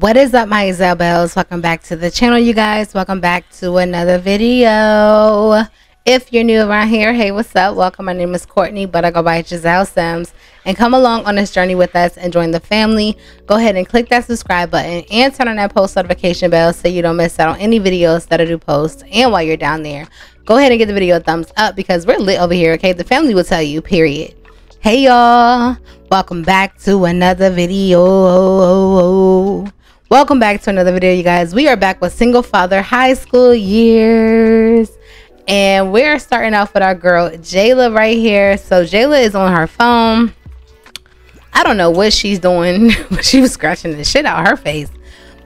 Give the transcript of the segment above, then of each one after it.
what is up my isabels? Welcome back to the channel you guys. Welcome back to another video. If you're new around here hey what's up? Welcome. My name is courtney but i go by Jizel Sims. And come along on this journey with us and join the family. Go ahead and click that subscribe button and turn on that post notification bell so you don't miss out on any videos that i do post. And while you're down there go ahead and give the video a thumbs up because we're lit over here okay? The family will tell you period. Hey y'all. Welcome back to another video welcome back to another video you guys. We are back with single father high school years. And we're starting off with our girl jayla right here. So jayla is on her phone. I don't know what she's doing. She was scratching the shit out of her face.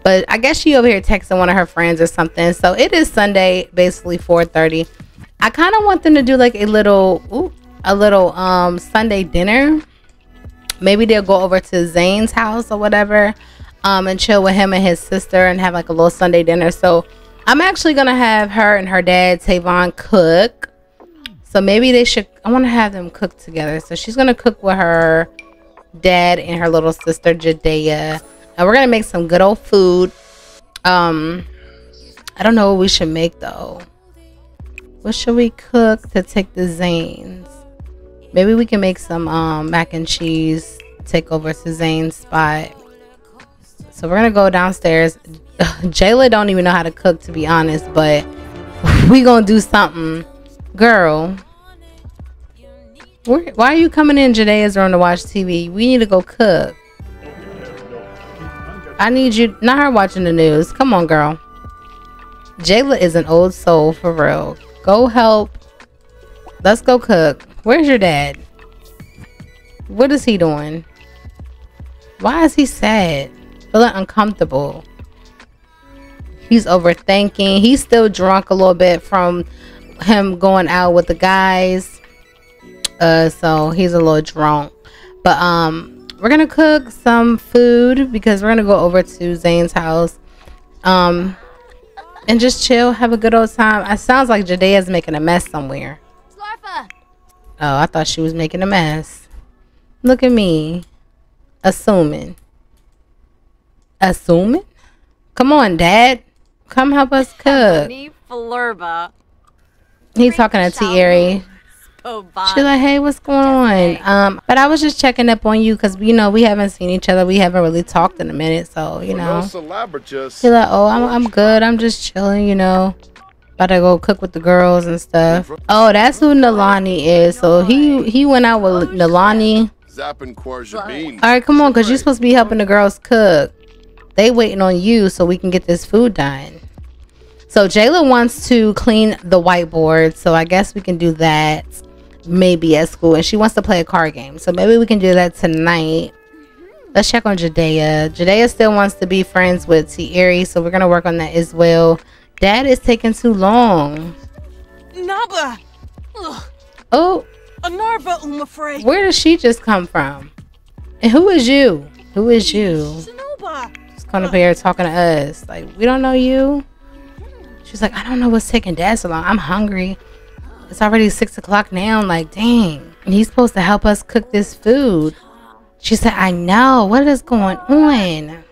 But i guess she over here texting one of her friends or something. So it is sunday basically 4:30. i kind of want them to do like a little ooh, a little um sunday dinner. Maybe they'll go over to zane's house or whatever um, and chill with him and his sister and have like a little Sunday dinner. So I'm actually gonna have her and her dad Tayvon cook. So maybe they should. I want to have them cook together. So she's gonna cook with her dad and her little sister Jadea, and we're gonna make some good old food. Um, I don't know what we should make though. What should we cook to take the Zanes? Maybe we can make some um, mac and cheese. Take over to Zane's spot so we're gonna go downstairs. Jayla don't even know how to cook to be honest, but we gonna do something. Girl. Where, why are you coming in Jadea's room to watch TV? We need to go cook. I need you not her watching the news. Come on, girl. Jayla is an old soul for real. Go help. Let's go cook. Where's your dad? What is he doing? Why is he sad? Feeling uncomfortable. He's overthinking. He's still drunk a little bit from him going out with the guys. Uh, so he's a little drunk. But um, we're gonna cook some food because we're gonna go over to Zane's house. Um, and just chill, have a good old time. It sounds like Jadea's making a mess somewhere. Slarfa. Oh, I thought she was making a mess. Look at me, assuming. Assuming? Come on, Dad. Come help us cook. He's talking to Thierry. She's like, hey, what's going on? Um, but I was just checking up on you because you know we haven't seen each other. We haven't really talked in a minute, so you know. She's like, oh, I'm I'm good. I'm just chilling, you know. About to go cook with the girls and stuff. Oh, that's who Nalani is. So he he went out with Nalani. All right, come on, cause you're supposed to be helping the girls cook they waiting on you so we can get this food done. So Jayla wants to clean the whiteboard. So I guess we can do that maybe at school. And she wants to play a card game. So maybe we can do that tonight. Let's check on Jadea. Jadea still wants to be friends with Thierry. So we're going to work on that as well. Dad is taking too long. Naba. Ugh. Oh. Anarva, I'm afraid. Where does she just come from? And who is you? Who is you? Come up here talking to us. Like, we don't know you. She's like, I don't know what's taking dad so long. I'm hungry. It's already six o'clock now. like, dang. And he's supposed to help us cook this food. She said, I know. What is going on?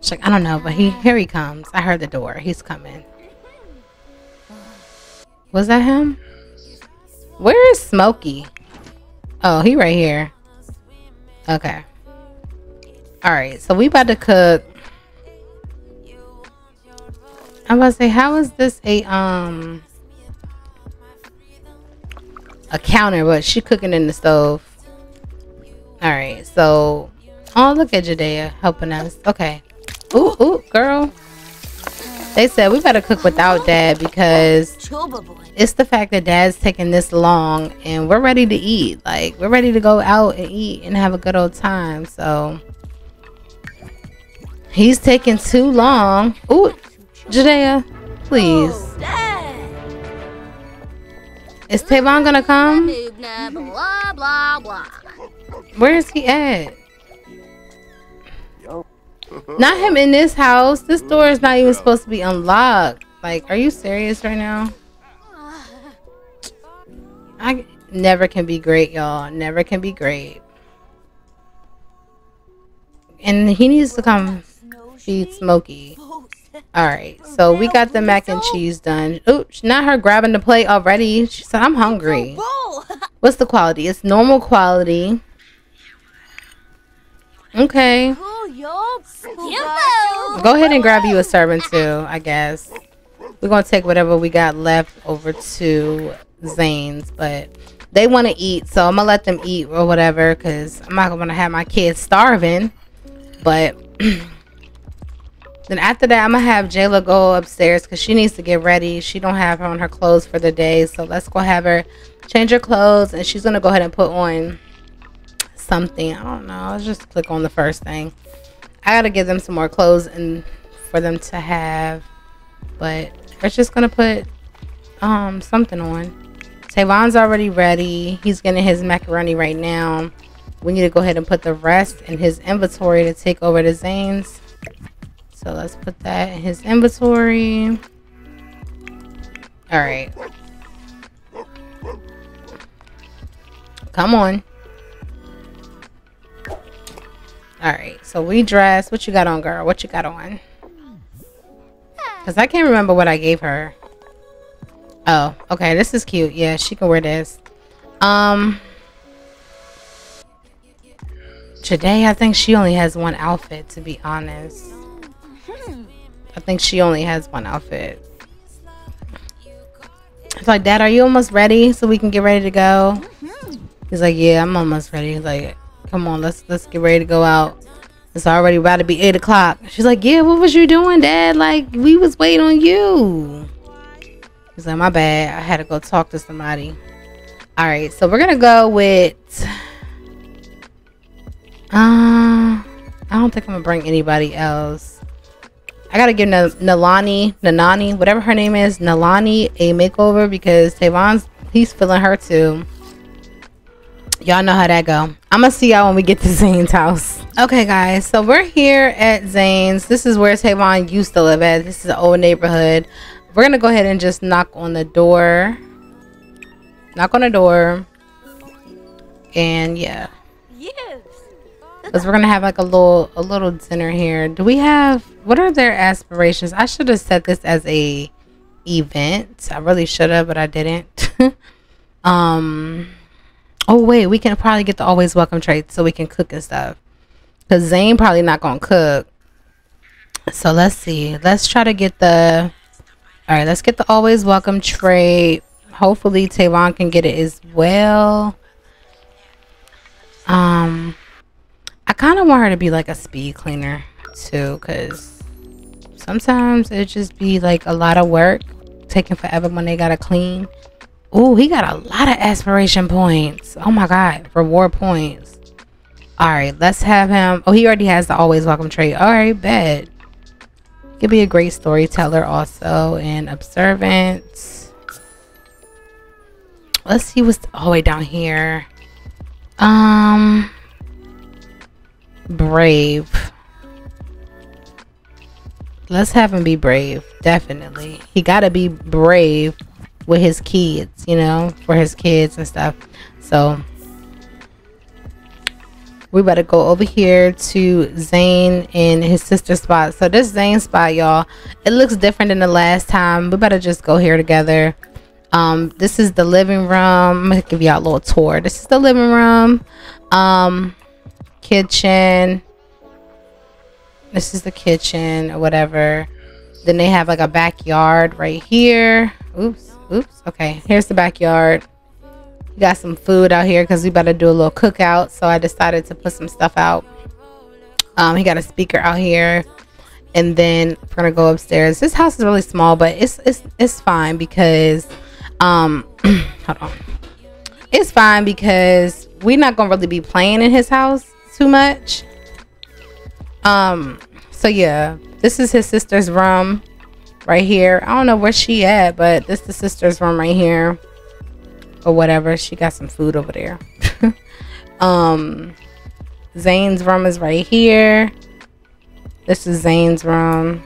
She's like, I don't know, but he here he comes. I heard the door. He's coming. Was that him? Where is Smokey? Oh, he right here. Okay. All right, so we about to cook. About to say, how is this a um a counter? But she cooking in the stove. All right, so oh look at Jadea helping us. Okay, ooh ooh girl. They said we gotta cook without dad because it's the fact that dad's taking this long and we're ready to eat. Like we're ready to go out and eat and have a good old time. So He's taking too long. Ooh, Jadea, please. Is Tayvon gonna come? Where is he at? Not him in this house. This door is not even supposed to be unlocked. Like, are you serious right now? I never can be great, y'all. Never can be great. and he needs to come feed Smokey. All right, so we got the mac and cheese done. Oh, not her grabbing the plate already. She said, "I'm hungry." What's the quality? It's normal quality. Okay. Go ahead and grab you a serving too, I guess. We're gonna take whatever we got left over to Zane's, but they want to eat, so I'm gonna let them eat or whatever, cause I'm not gonna have my kids starving. But then after that, I'm gonna have Jayla go upstairs because she needs to get ready. She don't have on her clothes for the day, so let's go have her change her clothes, and she's gonna go ahead and put on something. I don't know. Let's just click on the first thing. I gotta give them some more clothes and for them to have, but we're just gonna put um something on. Tayvon's already ready. He's getting his macaroni right now. We need to go ahead and put the rest in his inventory to take over to Zane's. So let's put that in his inventory. All right. Come on. All right. So we dress. What you got on, girl? What you got on? Because I can't remember what I gave her. Oh, okay. This is cute. Yeah, she can wear this. Um, today I think she only has one outfit, to be honest. I think she only has one outfit. It's like, Dad, are you almost ready so we can get ready to go? He's like, Yeah, I'm almost ready. He's like, Come on, let's let's get ready to go out. It's already about to be eight o'clock. She's like, Yeah, what was you doing, Dad? Like, we was waiting on you. He's like, my bad. I had to go talk to somebody. All right, so we're gonna go with. Uh, I don't think I'm gonna bring anybody else. I gotta give N Nalani, Nanani, whatever her name is, Nalani a makeover because Tayvon's he's feeling her too. Y'all know how that go. I'm gonna see y'all when we get to Zane's house. Okay, guys, so we're here at Zane's. This is where Tayvon used to live at. This is an old neighborhood we're gonna go ahead and just knock on the door knock on the door and yeah because we're gonna have like a little a little dinner here. Do we have what are their aspirations? I should have set this as a event. I really should have but i didn't. Um oh wait we can probably get the always welcome tray so we can cook and stuff. Because zane probably not gonna cook. So let's see. Let's try to get the all right, let's get the always welcome tray. Hopefully Tayvon can get it as well. Um, kind of want her to be like a speed cleaner too, because sometimes it just be like a lot of work, taking forever when they gotta clean. Oh, he got a lot of aspiration points. Oh my god, reward points. All right, let's have him. Oh, he already has the always welcome trait. All right, bet. Could be a great storyteller also and observant. Let's see what's all the way down here. Um, brave. Let's have him be brave. Definitely. He got to be brave with his kids, you know, for his kids and stuff. So we better go over here to Zane and his sister spot. So this Zane spot, y'all, it looks different than the last time. We better just go here together. Um, this is the living room. I'm gonna give y'all a little tour. This is the living room. Um, kitchen. This is the kitchen or whatever. Then they have like a backyard right here. Oops, oops. Okay, here's the backyard got some food out here because we better do a little cookout so i decided to put some stuff out um he got a speaker out here and then we're gonna go upstairs this house is really small but it's it's it's fine because um hold on it's fine because we're not gonna really be playing in his house too much um so yeah this is his sister's room right here i don't know where she at but this is the sister's room right here or whatever. She got some food over there. um, Zane's room is right here. This is Zane's room.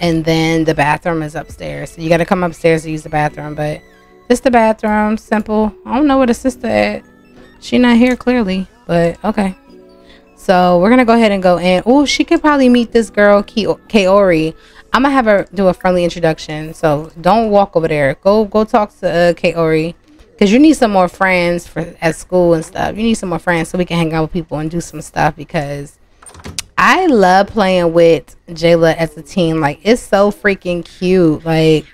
And then the bathroom is upstairs. So you got to come upstairs to use the bathroom. But it's the bathroom. Simple. I don't know where the sister at. She not here clearly. but okay. So we're gonna go ahead and go in. Oh, she could probably meet this girl, Kaori. I'm gonna have her do a friendly introduction. So don't walk over there. Go go talk to uh, Kaori because you need some more friends for at school and stuff. You need some more friends so we can hang out with people and do some stuff because I love playing with Jayla as a team. Like it's so freaking cute. Like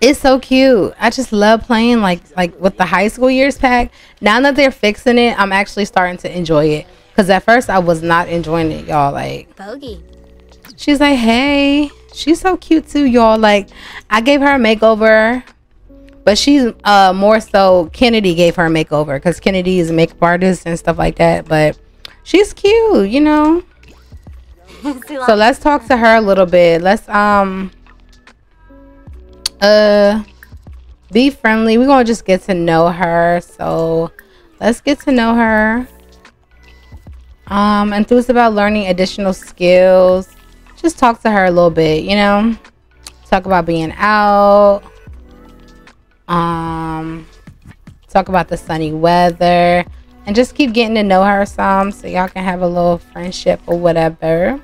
it's so cute. I just love playing like like with the high school years pack. Now that they're fixing it, I'm actually starting to enjoy it. Cause at first I was not enjoying it, y'all. Like Bogey. She's like, hey, she's so cute too, y'all. Like, I gave her a makeover, but she's uh more so Kennedy gave her a makeover because Kennedy is a makeup artist and stuff like that. But she's cute, you know. so let's talk to her a little bit. Let's um uh be friendly. We're gonna just get to know her. So let's get to know her. Um, enthused about learning additional skills just talk to her a little bit, you know? Talk about being out. Um, talk about the sunny weather. And just keep getting to know her some so y'all can have a little friendship or whatever.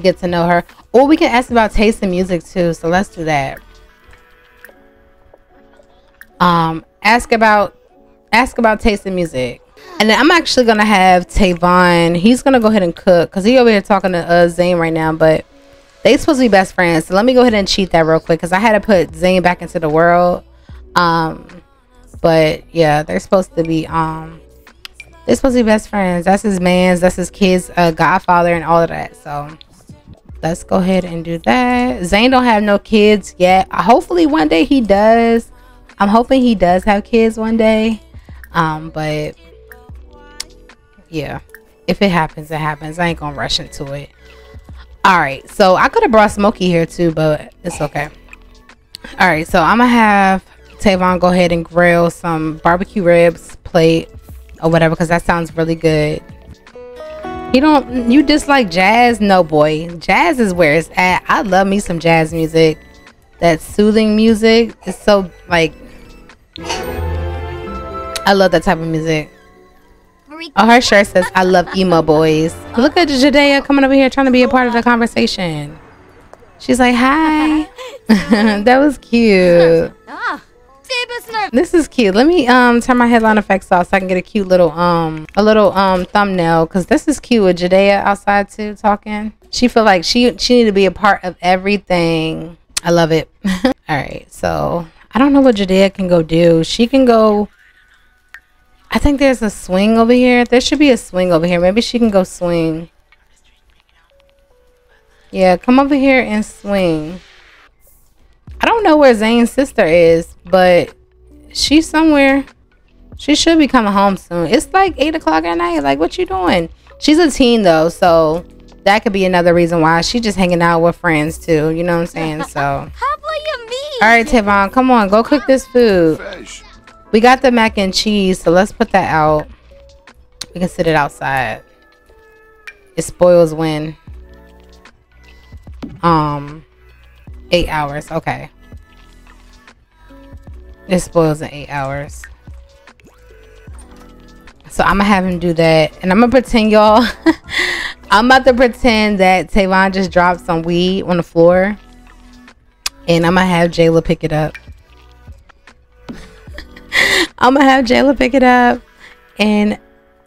Get to know her. Or we can ask about taste in music too. So let's do that. Um, ask about ask about taste in music. And then I'm actually gonna have Tayvon. He's gonna go ahead and cook because he over here talking to uh, Zane right now. But they supposed to be best friends. So let me go ahead and cheat that real quick because I had to put Zane back into the world. Um, but yeah, they're supposed to be um, they're supposed to be best friends. That's his man's. That's his kid's uh, godfather and all of that. So let's go ahead and do that. Zane don't have no kids yet. Hopefully one day he does. I'm hoping he does have kids one day. Um, but yeah, if it happens, it happens. I ain't gonna rush into it. All right, so I could have brought Smokey here too, but it's okay. All right, so I'm gonna have Tayvon go ahead and grill some barbecue ribs plate or whatever because that sounds really good. You don't you dislike jazz? No boy. Jazz is where it's at. I love me some jazz music. That soothing music is so like I love that type of music. Oh, her shirt says, I love emo boys. Look at Jadea coming over here trying to be a part of the conversation. She's like, hi. that was cute. Ah. This is cute. Let me um turn my headline effects off so I can get a cute little um a little um thumbnail because this is cute with Jadea outside too talking. She feel like she she need to be a part of everything. I love it. All right, so I don't know what Jadea can go do. She can go I think there's a swing over here. There should be a swing over here. Maybe she can go swing. Yeah, come over here and swing. I don't know where Zane's sister is, but she's somewhere. She should be coming home soon. It's like 8 o'clock at night. Like, what you doing? She's a teen, though, so that could be another reason why. She's just hanging out with friends, too. You know what I'm saying? So. All right, Tayvon, come on. Go cook this food. We got the mac and cheese, so let's put that out. We can sit it outside. It spoils when um eight hours. Okay. It spoils in eight hours. So I'm gonna have him do that. And I'm gonna pretend y'all I'm about to pretend that Tayvon just dropped some weed on the floor. And I'm gonna have Jayla pick it up. I'm gonna have Jayla pick it up, and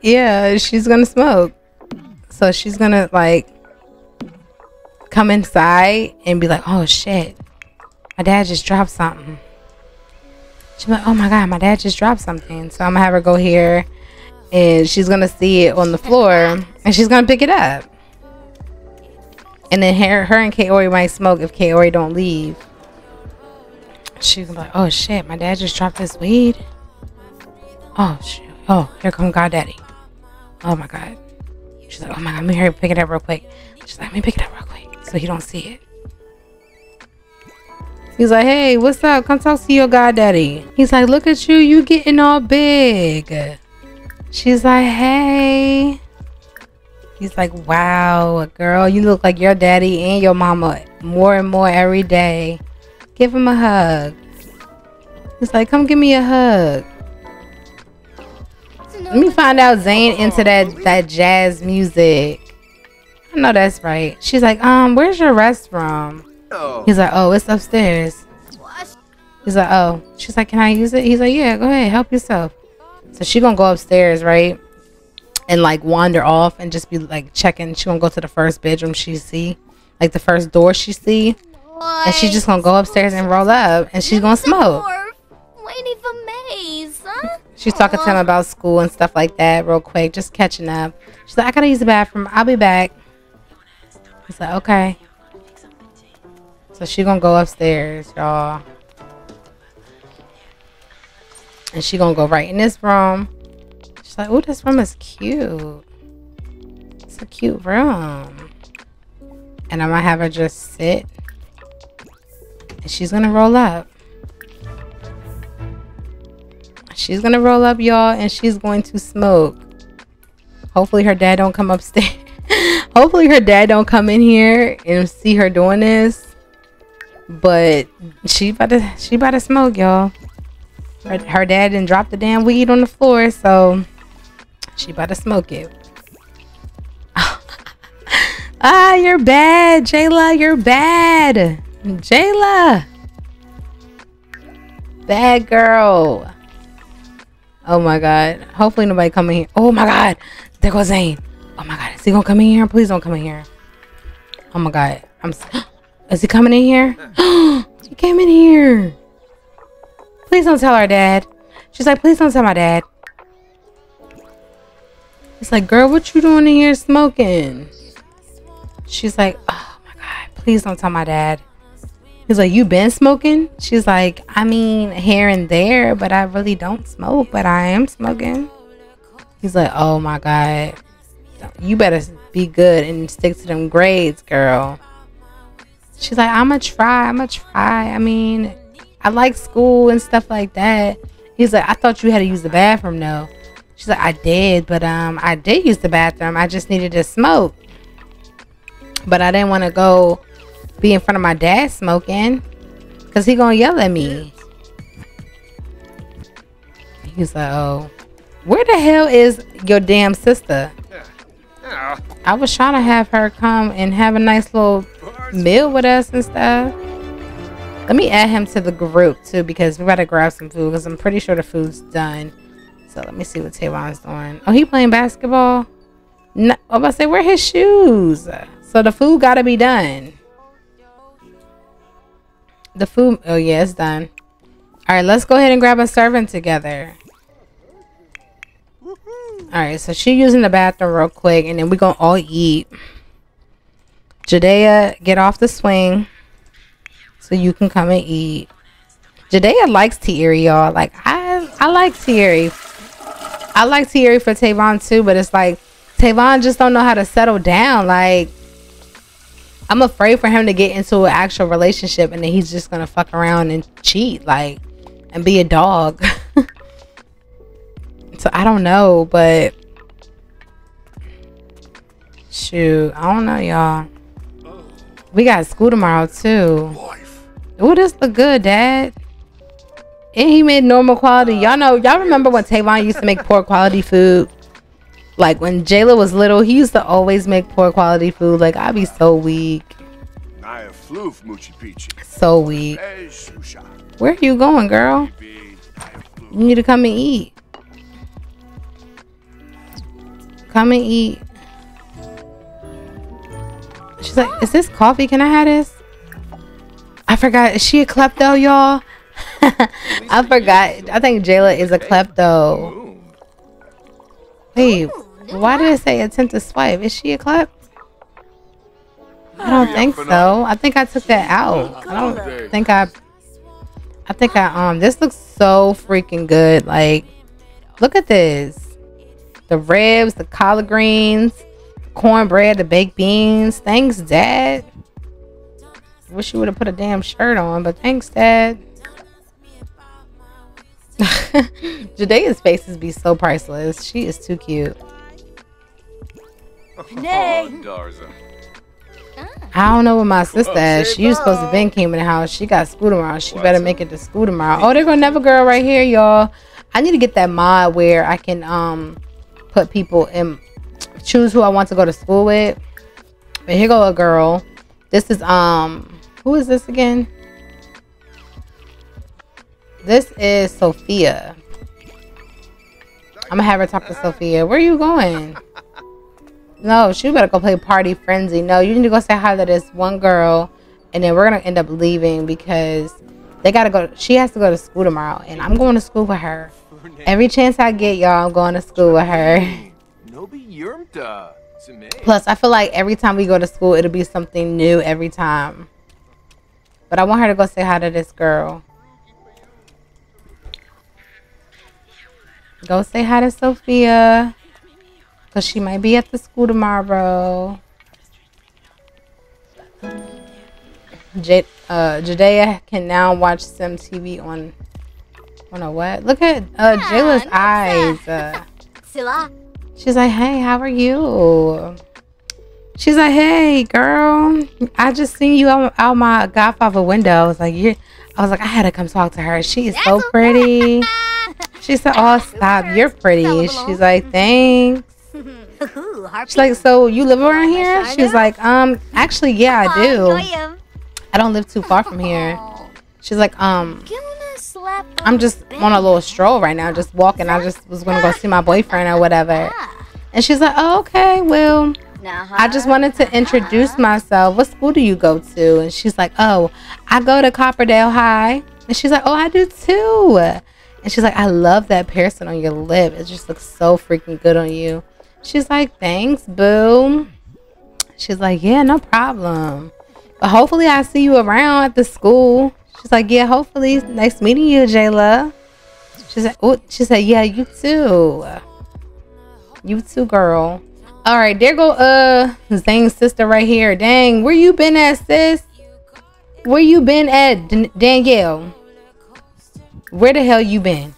yeah, she's gonna smoke. So she's gonna like come inside and be like, "Oh shit, my dad just dropped something." She's like, "Oh my god, my dad just dropped something." So I'm gonna have her go here, and she's gonna see it on the floor, and she's gonna pick it up. And then her, her and Kaori might smoke if Kaori don't leave. She's like, "Oh shit, my dad just dropped this weed." Oh, shit. Oh, here come God Daddy. Oh my God. She's like, oh my God, let me hurry pick it up real quick. She's like, let me pick it up real quick so he don't see it. He's like, hey, what's up? Come talk to your God Daddy. He's like, look at you. You getting all big. She's like, hey. He's like, wow, girl, you look like your daddy and your mama more and more every day. Give him a hug. He's like, come give me a hug. Let me find out Zane into that that jazz music. I know that's right. She's like, um, where's your restroom? He's like, oh, it's upstairs. What? He's like, oh. She's like, can I use it? He's like, yeah, go ahead, help yourself. So she gonna go upstairs, right? And like wander off and just be like checking. She gonna go to the first bedroom she see, like the first door she see, what? and she's just gonna go upstairs and roll up, and she's gonna smoke. Waiting for Maze, huh? She's talking to him about school and stuff like that, real quick, just catching up. She's like, I gotta use the bathroom. I'll be back. He's like, okay. So she gonna go upstairs, y'all. And she gonna go right in this room. She's like, oh, this room is cute. It's a cute room. And I'm gonna have her just sit. And she's gonna roll up. She's gonna roll up, y'all, and she's going to smoke. Hopefully her dad don't come upstairs. Hopefully her dad don't come in here and see her doing this. But she about to she about to smoke, y'all. Her, her dad didn't drop the damn weed on the floor, so she about to smoke it. ah, you're bad, Jayla. You're bad, Jayla. Bad girl. Oh my god. Hopefully nobody coming here. Oh my god. There goes Zane. Oh my god. Is he gonna come in here? Please don't come in here. Oh my god. I'm. Is he coming in here? he came in here. Please don't tell our dad. She's like, please don't tell my dad. It's like, girl, what you doing in here smoking? She's like, oh my God, please don't tell my dad. He's like, you been smoking? She's like, I mean, here and there, but I really don't smoke, but I am smoking. He's like, oh my God, you better be good and stick to them grades, girl. She's like, I'm gonna try. I'm gonna try. I mean, I like school and stuff like that. He's like, I thought you had to use the bathroom though. She's like, I did, but um, I did use the bathroom. I just needed to smoke, but I didn't want to go be in front of my dad smoking, cause he gonna yell at me. He's like, oh, where the hell is your damn sister? I was trying to have her come and have a nice little meal with us and stuff. Let me add him to the group too because we gotta grab some food because I'm pretty sure the food's done. So let me see what Tayvon's doing. Oh, he playing basketball? No, I'm about to say, where his shoes? So the food gotta be done. The food, oh yeah, it's done. All right, let's go ahead and grab a servant together. All right, so she using the bathroom real quick, and then we gonna all eat. Jadea, get off the swing so you can come and eat. Jadea likes Thierry, y'all. Like I, I like Thierry. I like Thierry for Tayvon too, but it's like Tayvon just don't know how to settle down. Like I'm afraid for him to get into an actual relationship and then he's just gonna fuck around and cheat, like, and be a dog. so I don't know, but shoot, I don't know, y'all. We got school tomorrow too. Oh, this look good, Dad. And he made normal quality. Y'all know, y'all remember when Tayvon used to make poor quality food? Like when Jayla was little, he used to always make poor quality food. Like I'd be so weak. So weak. Where are you going, girl? You need to come and eat. Come and eat. She's like, is this coffee? Can I have this? I forgot. Is she a klepto, y'all? I forgot. I think Jayla is a klepto. Wait, why did it say attempt to swipe? Is she a klep? I don't think so. I think I took that out. I don't think I. I think I um. This looks so freaking good. Like, look at this. The ribs, the collard greens, cornbread, the baked beans. Thanks, Dad. Wish you would have put a damn shirt on, but thanks, Dad. Jadea's faces be so priceless. She is too cute. I don't know what my sister is. She was supposed to been came in the house. She got school tomorrow. She better make it to school tomorrow. Oh, they're gonna never girl right here, y'all. I need to get that mod where I can um put people in choose who I want to go to school with. But here go a girl. This is um who is this again? This is Sophia. I'm gonna have her talk to Sophia. Where are you going? No, she better go play Party Frenzy. No, you need to go say hi to this one girl, and then we're gonna end up leaving because they gotta go. She has to go to school tomorrow, and I'm going to school with her. Every chance I get, y'all, I'm going to school with her. Plus, I feel like every time we go to school, it'll be something new every time. But I want her to go say hi to this girl. Go say hi to Sophia. Because she might be at the school tomorrow. J uh, Jadea can now watch some TV on on a what? Look at uh, Jayla's eyes. Uh, she's like, hey, how are you? She's like, hey, girl, I just seen you out, out my Godfather window. I was like, you I was like, I had to come talk to her. She is so pretty. She said, oh, stop. You're pretty. She's like, thanks. She's like, so you live around here? She's like, um, actually, yeah, I do. I don't live too far from here. She's like, um, I'm just on a little stroll right now, just walking. I just was gonna go see my boyfriend or whatever. And she's like, oh, okay, well, I just wanted to introduce myself. What school do you go to? And she's like, oh, I go to Copperdale High. And she's like, oh, I do too. And she's like, I love that piercing on your lip. It just looks so freaking good on you. She's like, thanks, boo. She's like, yeah, no problem. But hopefully I see you around at the school. She's like, yeah, hopefully. Nice meeting you, Jayla. She said, oh, she said, yeah, you too. You too, girl. All right, there go uh Zane's sister right here. Dang, where you been at, sis? Where you been at, Danielle? Where the hell you been?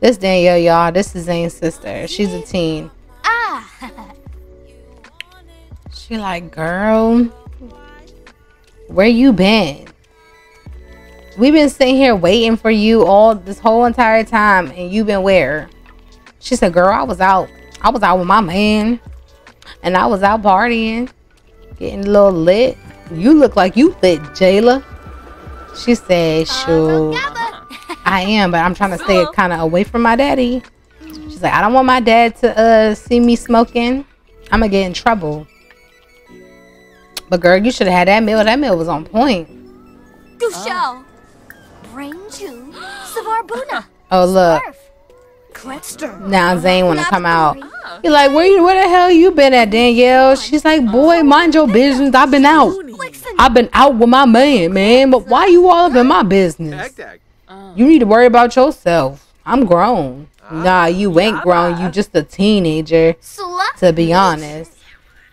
This Danielle, y'all. This is Zane's sister. She's a teen. Ah. She like, girl, where you been? We've been sitting here waiting for you all this whole entire time, and you've been where? She said, girl, I was out I was out with my man and I was out partying, getting a little lit. You look like you lit, Jayla. She said, sure. I am, but I'm trying to stay kind of away from my daddy. She's like, I don't want my dad to uh, see me smoking. I'm going to get in trouble. But girl, you should have had that meal. That meal was on point. Oh, oh look. Now Zane want to come out. Ah. He like, where you, where the hell you been at, Danielle? She's like, boy, mind your business. I've been out. I've been out with my man, man. But why you all up in my business? Uh. You need to worry about yourself. I'm grown. Ah. Nah, you ain't grown. You just a teenager. To be honest.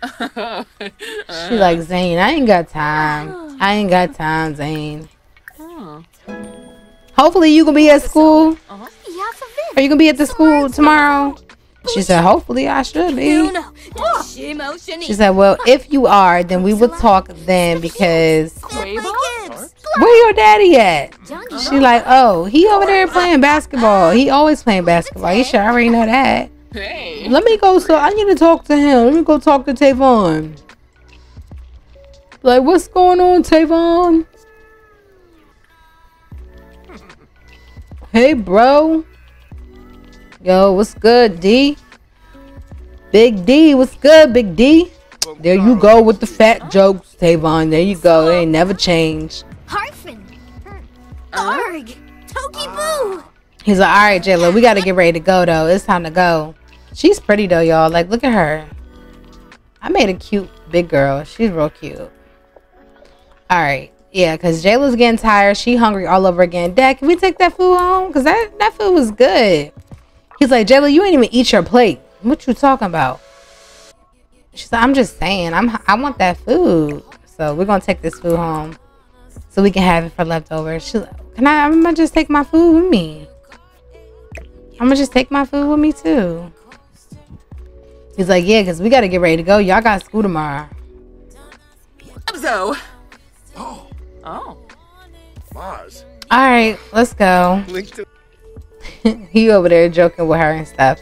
She like Zane. I ain't got time. Oh. I ain't got time, Zane. Oh. Hopefully you gonna be at school. Uh-huh. Are you gonna be at the school tomorrow? She said, hopefully I should be. She said, well, if you are, then we will talk then because where your daddy at? She like, oh, he over there playing basketball. He always playing basketball. You should already know that. Let me go. So I need to talk to him. Let me go talk to Tayvon. Like, what's going on, Tayvon? Hey, bro. Yo, what's good, D? Big D, what's good, Big D? There you go with the fat jokes, Tayvon. There you go. They ain't never changed. Harfin. Arg. Toki Boo. He's like, all right, Jayla, we got to get ready to go, though. It's time to go. She's pretty, though, y'all. Like, look at her. I made a cute big girl. She's real cute. All right. Yeah, because Jayla's getting tired. She hungry all over again. Dad, can we take that food home? Because that, that food was good. He's like, Jayla, you ain't even eat your plate. What you talking about? She's like, I'm just saying, I'm I want that food. So we're gonna take this food home so we can have it for leftovers. She's like, Can I I'm gonna just take my food with me. I'm gonna just take my food with me too. He's like, Yeah, because we gotta get ready to go. Y'all got school tomorrow. So Oh. Oh. Mars. Alright, let's go. he over there joking with her and stuff.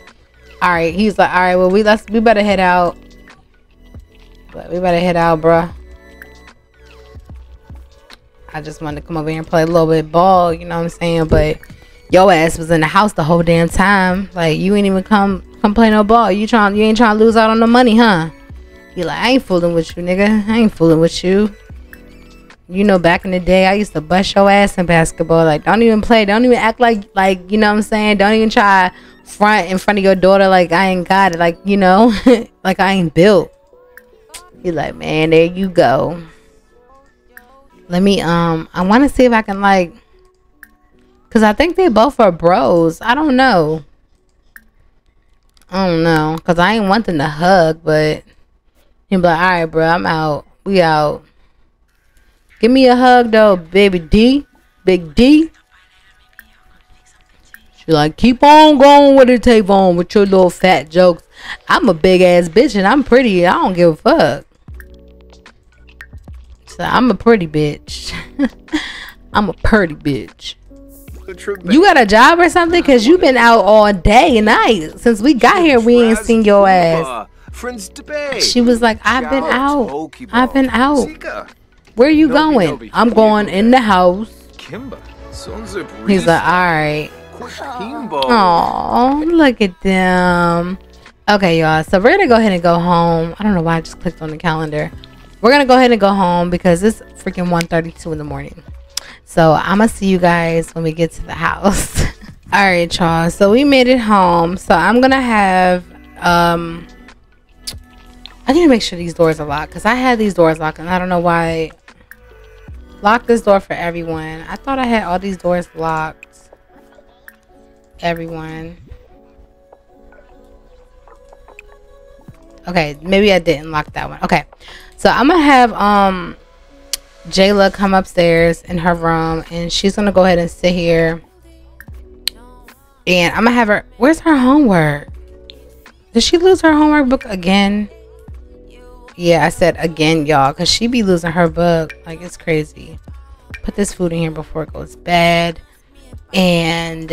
All right, he's like, all right, well we let's we better head out. But we better head out, bruh. I just wanted to come over here and play a little bit ball, you know what I'm saying? But your ass was in the house the whole damn time. Like you ain't even come come play no ball. You trying you ain't trying to lose out on the money, huh? You like I ain't fooling with you, nigga. I ain't fooling with you. You know, back in the day, I used to bust your ass in basketball. Like, don't even play. Don't even act like, like you know what I'm saying. Don't even try front in front of your daughter like I ain't got it. Like, you know, like I ain't built. He like, man, there you go. Let me um I wanna see if I can like Cause I think they both are bros. I don't know. I don't know. Cause I ain't wanting to hug, but he be like, alright, bro, I'm out. We out. Give me a hug though, baby D. Big D. She like, keep on going with it, Tayvon, with your little fat jokes. I'm a big ass bitch and I'm pretty. I don't give a fuck. So I'm a pretty bitch. I'm a pretty bitch. You got a job or something? Cause you've been out all day and night. Since we got here, we ain't seen your ass. She was like, I've been out. I've been out. Where are you going? I'm going in the house. Kimba. He's like, alright. Oh, look at them. Okay, y'all. So we're gonna go ahead and go home. I don't know why I just clicked on the calendar. We're gonna go ahead and go home because it's freaking 1:32 in the morning. So I'm gonna see you guys when we get to the house. All right, y'all. So we made it home. So I'm gonna have um. I need to make sure these doors are locked because I had these doors locked and I don't know why. Lock this door for everyone. I thought I had all these doors locked. Everyone. Okay, maybe I didn't lock that one. Okay. So I'm gonna have um Jayla come upstairs in her room and she's gonna go ahead and sit here. And I'm gonna have her where's her homework? Did she lose her homework book again? Yeah, I said again, y'all, because she be losing her book. Like it's crazy. Put this food in here before it goes bad. And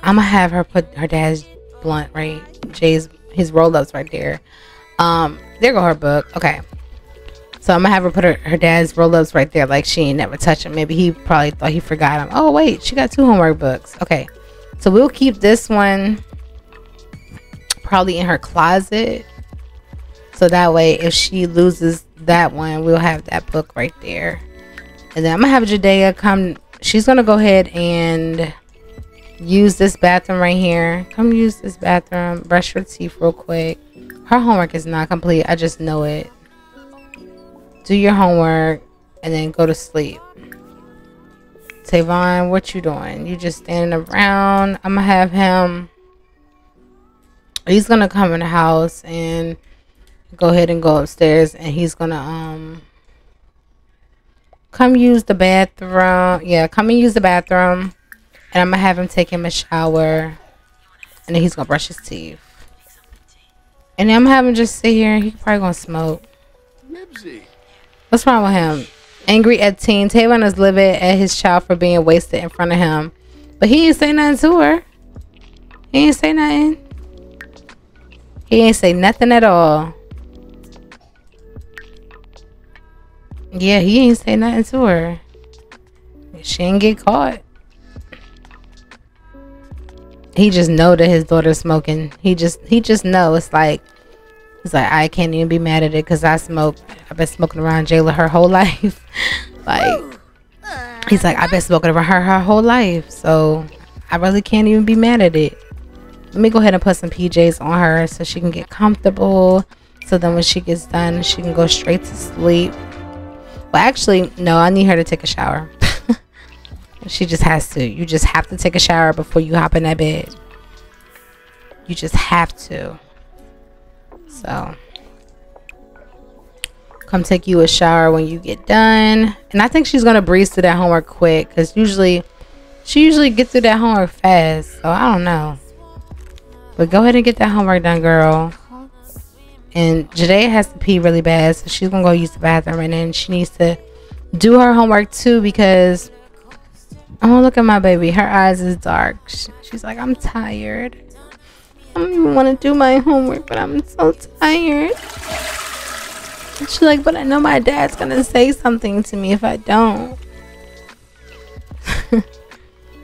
I'm gonna have her put her dad's blunt right, Jay's his roll ups right there. Um, there go her book. Okay. So I'm gonna have her put her, her dad's roll ups right there, like she ain't never touched them. Maybe he probably thought he forgot them. Oh wait, she got two homework books. Okay. So we'll keep this one probably in her closet. So that way if she loses that one, we'll have that book right there. And then I'm gonna have Jadea come she's gonna go ahead and use this bathroom right here. Come use this bathroom, brush your teeth real quick. Her homework is not complete. I just know it. Do your homework and then go to sleep. Tayvon, what you doing? You just standing around. I'm gonna have him. He's gonna come in the house and go ahead and go upstairs and he's gonna um come use the bathroom. Yeah, come and use the bathroom. And I'm gonna have him take him a shower. And then he's gonna brush his teeth. And I'm having just sit here. He probably gonna smoke. What's wrong with him? Angry at teen. Tayvon is livid at his child for being wasted in front of him. But he ain't say nothing to her. He ain't say nothing. He ain't say nothing at all. Yeah, he ain't say nothing to her. She ain't get caught. He just know that his daughter's smoking. He just he just know it's like he's like I can't even be mad at it because I smoke. I've been smoking around Jayla her whole life. like he's like I've been smoking around her her whole life, so I really can't even be mad at it. Let me go ahead and put some PJs on her so she can get comfortable. So then when she gets done, she can go straight to sleep. Well, actually, no, I need her to take a shower. She just has to. You just have to take a shower before you hop in that bed. You just have to. So, come take you a shower when you get done. And I think she's going to breeze through that homework quick because usually, she usually gets through that homework fast. So, I don't know. But go ahead and get that homework done, girl. And Jade has to pee really bad. So, she's to go use the bathroom. right now. And she needs to do her homework too because Oh, look at my baby. Her eyes is dark. She's like, I'm tired. I don't even want to do my homework, but I'm so tired. She's like, but I know my dad's to say something to me if I don't.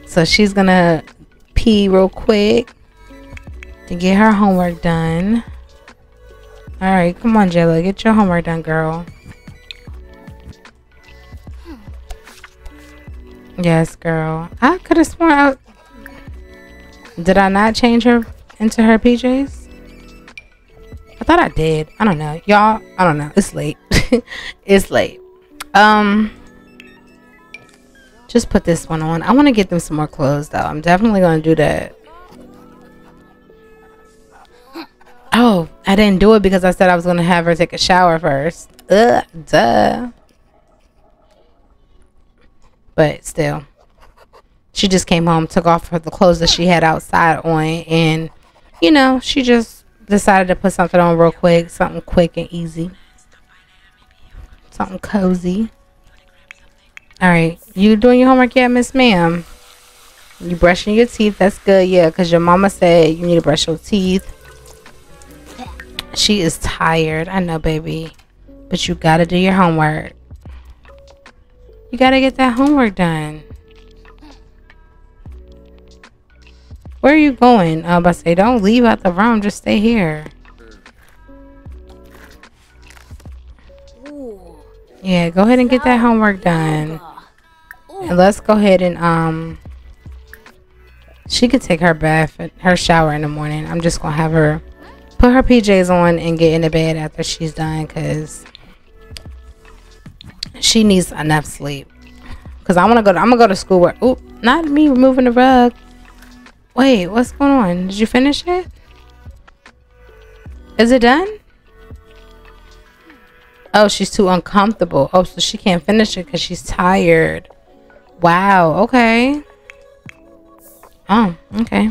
so she's to pee real quick to get her homework done. All right, come on, Jayla. Get your homework done, girl. Yes, girl. I could have sworn I... Did I not change her into her PJs? I thought I did. I don't know. Y'all, I don't know. It's late. it's late. Um... Just put this one on. I want to get them some more clothes, though. I'm definitely going to do that. Oh, I didn't do it because I said I was going to have her take a shower first. Ugh, duh. But still. She just came home, took off her, the clothes that she had outside on, and, you know, she just decided to put something on real quick. Something quick and easy. Something cozy. Alright, you doing your homework yet, Miss Ma'am? You brushing your teeth, that's good, yeah, because your mama said you need to brush your teeth. She is tired, I know, baby. But you gotta do your homework. You gotta get that homework done. Where are you going? I was about say, don't leave out the room. Just stay here. Yeah, go ahead and get that homework done. And let's go ahead and, um... She could take her bath, her shower in the morning. I'm just gonna have her put her PJs on and get into bed after she's done because she needs enough sleep. Cause I want to go. To, I'm gonna go to school. Where? Oop! Not me removing the rug. Wait, what's going on? Did you finish it? Is it done? Oh, she's too uncomfortable. Oh, so she can't finish it because she's tired. Wow. Okay. Oh, okay.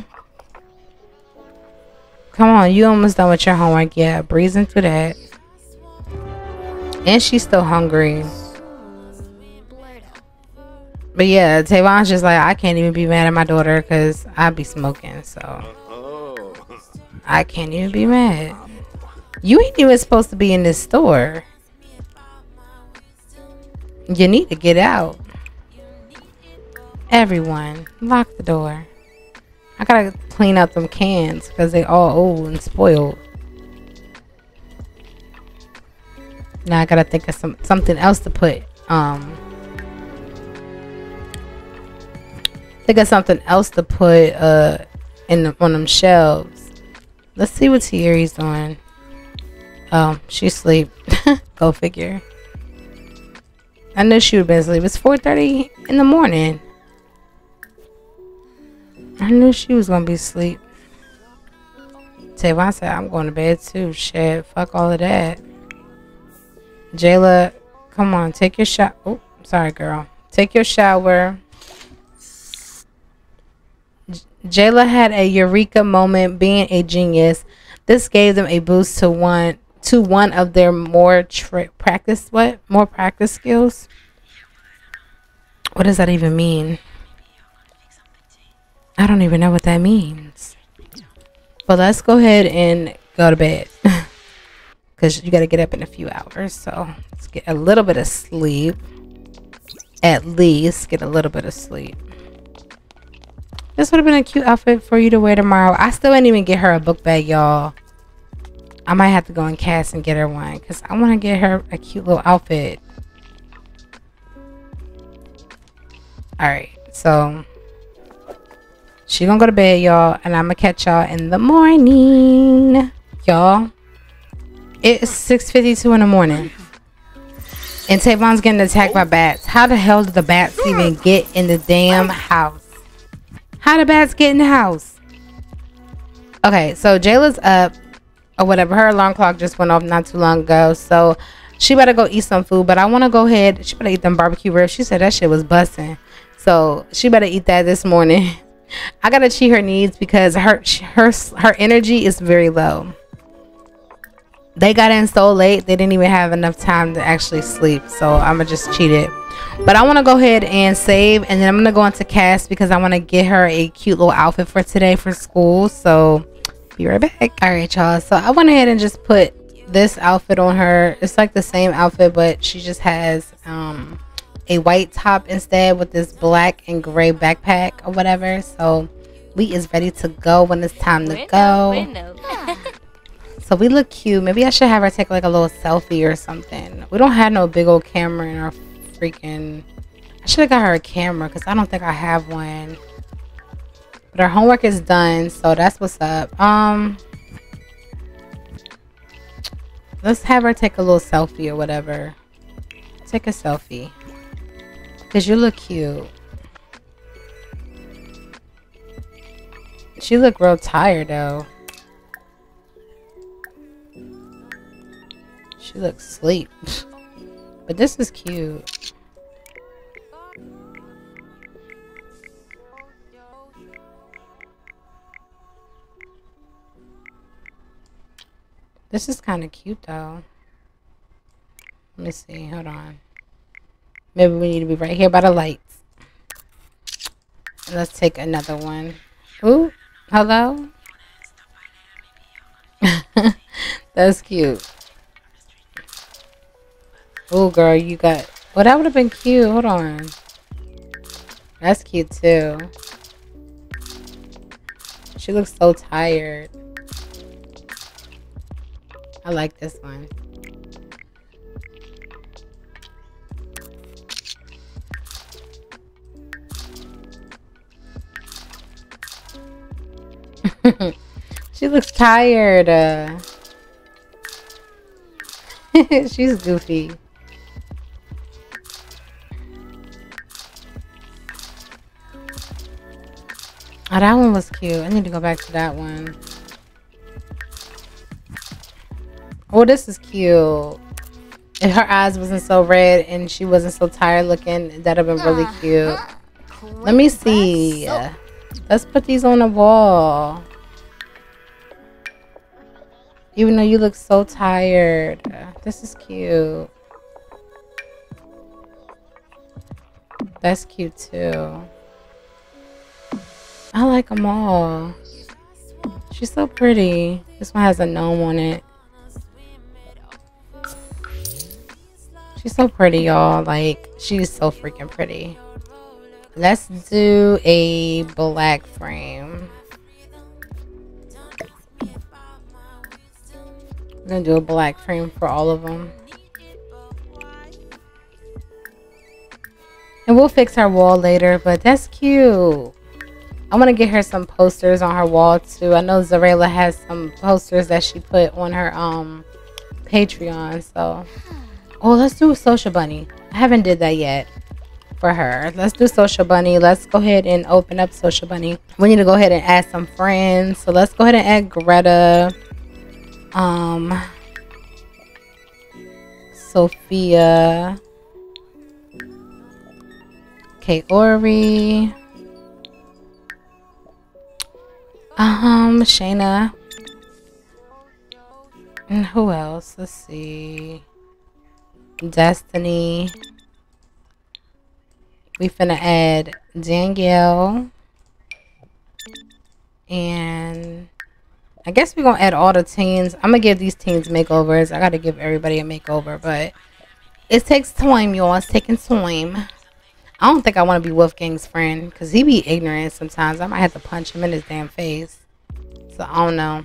Come on, you almost done with your homework. Yeah, breezing through that. And she's still hungry. But yeah, Tayvon's just like, I can't even be mad at my daughter because I be smoking. So I can't even be mad. You ain't even supposed to be in this store. You need to get out. Everyone, lock the door. I gotta clean out them cans because they all old and spoiled. Now I gotta think of some something else to put um They got something else to put uh in the, on them shelves. Let's see what Thierry's doing. Oh, she's asleep. Go figure. I knew she would be asleep. It's 4.30 in the morning. I knew she was to be asleep. Tayvon said, I'm going to bed too. Shit, fuck all of that. Jayla, come on, take your shower. Oh, sorry, girl. Take your shower. Jayla had a eureka moment being a genius. This gave them a boost to one to one of their more practice what more practice skills. What does that even mean? I don't even know what that means. But let's go ahead and go to bed. Because you got to get up in a few hours. So let's get a little bit of sleep. At least get a little bit of sleep. This would have been a cute outfit for you to wear tomorrow. I still didn't even get her a book bag, y'all. I might have to go in CAS and get her one. Because I want to get her a cute little outfit. Alright, so... She gonna go to bed, y'all. And I'm gonna catch y'all in the morning. Y'all. It's 6.52 in the morning. And Tayvon's getting attacked by bats. How the hell did the bats even get in the damn house? How the bats get in the house? Okay, so Jayla's up or whatever. Her alarm clock just went off not too long ago. So she better go eat some food. But I want to go ahead. She better eat them barbecue ribs. She said that shit was busting. So she better eat that this morning. I gotta cheat her needs because her her her energy is very low. They got in so late they didn't even have enough time to actually sleep. So I'ma just cheat it. But I want to go ahead and save and then I'm to go into CAS because I want to get her a cute little outfit for today for school. So be right back. All right, y'all. So I went ahead and just put this outfit on her. It's like the same outfit, but she just has um, a white top instead with this black and gray backpack or whatever. So we is ready to go when it's time to go. So we look cute. Maybe I should have her take like a little selfie or something. We don't have no big old camera in our freaking... I should have got her a camera because I don't think I have one. But our homework is done, so that's what's up. Um, Let's have her take a little selfie or whatever. Take a selfie. Because you look cute. She look real tired though. She looks sleep. but this is cute. This is kind of cute though. Let me see. Hold on. Maybe we need to be right here by the lights. Let's take another one. Ooh, hello? That's cute. Oh, girl, you got... Well, that would have been cute. Hold on. That's cute, too. She looks so tired. I like this one. she looks tired. Uh, she's goofy. Oh, that one was cute. I need to go back to that one. Oh, this is cute. If her eyes wasn't so red and she wasn't so tired looking, that'd have been really cute. Let me see. Let's put these on the wall. Even though you look so tired. This is cute. That's cute too. I like them all. She's so pretty. This one has a gnome on it. She's so pretty, y'all. Like, she's so freaking pretty. Let's do a black frame. I'm gonna do a black frame for all of them. And we'll fix our wall later, but that's cute. I'm gonna get her some posters on her wall too. I know Zarela has some posters that she put on her um Patreon, so Oh, let's do social bunny. I haven't did that yet for her. Let's do social bunny. Let's go ahead and open up social bunny. We need to go ahead and add some friends. So let's go ahead and add Greta. Um, Sophia. Okay, Ori. Um, Shayna. And who else? Let's see. Destiny. We finna add Danielle. And I guess we're gonna add all the teens. I'm gonna give these teens makeovers. I gotta give everybody a makeover, but it takes time, y'all. It's taking time. I don't think I want to be Wolfgang's friend because he be ignorant sometimes. I might have to punch him in his damn face. So I don't know.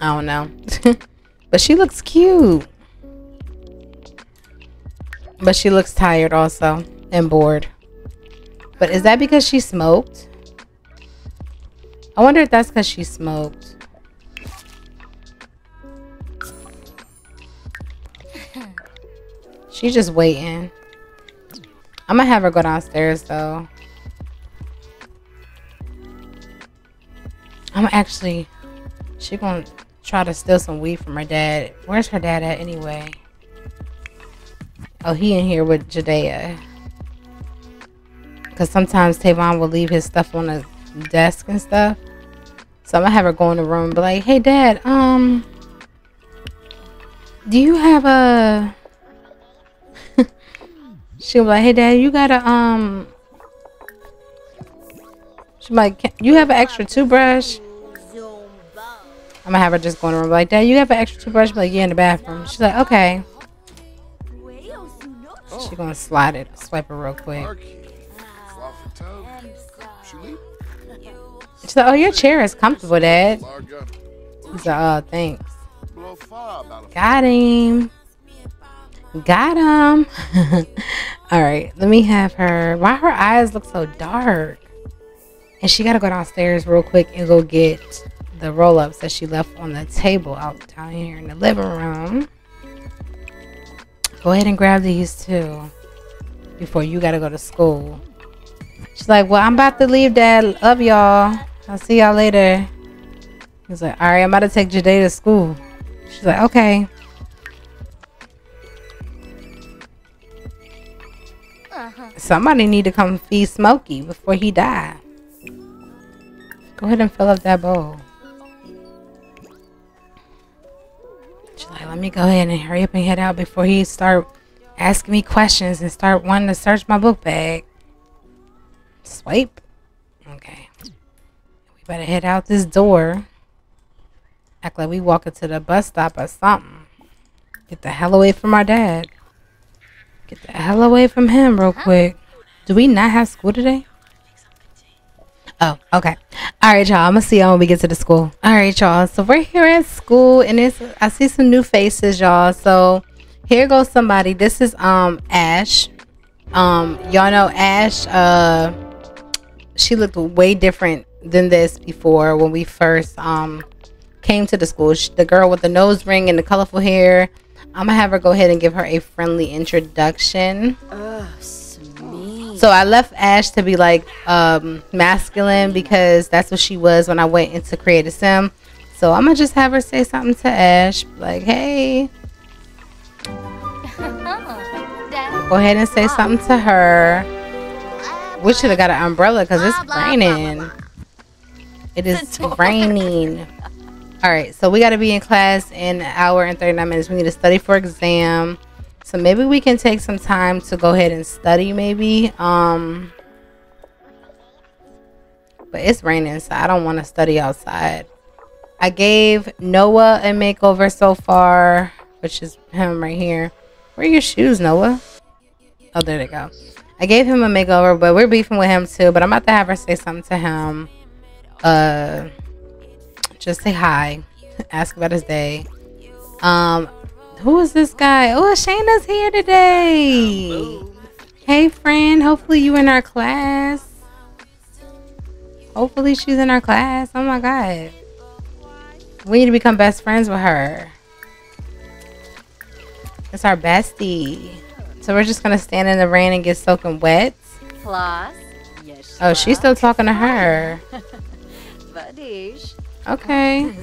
I don't know. but she looks cute. But she looks tired also and bored. But is that because she smoked? I wonder if that's because she smoked. She's just waiting. I'm gonna have her go downstairs though. I'm actually, she gonna try to steal some weed from her dad. Where's her dad at anyway? Oh, he in here with Jadea. Because sometimes Tayvon will leave his stuff on the desk and stuff. So I'm to have her go in the room be like, Hey, Dad, um... Do you have a... She'll be like, "Hey, Dad, you gotta um." She's like, "You have an extra toothbrush?" I'm gonna have her just go in the room like, Dad, you have an extra toothbrush? Like, yeah, in the bathroom. She's like, okay. She's gonna slide it, swipe it real quick. She's like, oh, your chair is comfortable, Dad. He's like, oh, thanks. Got him. Got him. All right, let me have her. Why her eyes look so dark? And she gotta go downstairs real quick and go get the roll-ups that she left on the table out down here in the living room. Go ahead and grab these too before you gotta go to school. She's like, well, I'm about to leave, Dad. Love y'all. I'll see y'all later. He's like, all right, I'm about to take Jade to school. She's like, okay. Uh-huh. Somebody need to come feed Smokey before he die. Go ahead and fill up that bowl. She's like, let me go ahead and hurry up and head out before he start asking me questions and start wanting to search my book bag. Swipe. Okay. Better head out this door. Act like we walk into the bus stop or something. Get the hell away from our dad. Get the hell away from him real quick. Do we not have school today? Oh, okay. All right, y'all. I'm gonna see y'all when we get to the school. All right, y'all. So we're here at school, and it's I see some new faces, y'all. So here goes somebody. This is um Ash. Um, y'all know Ash. Uh, she looked way different than this before when we first um came to the school. The girl with the nose ring and the colorful hair. I'm gonna have her go ahead and give her a friendly introduction. Uh, so I left Ash to be like um, masculine because that's what she was when I went into Creative Sim. So I'm gonna just have her say something to Ash, like, "Hey." Go ahead and say something to her. We should have got an umbrella because it's raining. It is raining. All right, so we got to be in class in an hour and 39 minutes. We need to study for exam. So maybe we can take some time to go ahead and study maybe. Um, but it's raining, so I don't want to study outside. I gave Noah a makeover so far, which is him right here. Where are your shoes, Noah? Oh, there they go. I gave him a makeover, but we're beefing with him too. But I'm about to have her say something to him. Uh, just say hi, ask about his day. Um, who is this guy? Oh, Shayna's here today. Hello. Hey, friend. Hopefully you in our class. Hopefully she's in our class. Oh my god. We need to become best friends with her. It's our bestie. So we're just gonna stand in the rain and get soaking wet. Plus, yes. Oh, she's still talking to her. okay.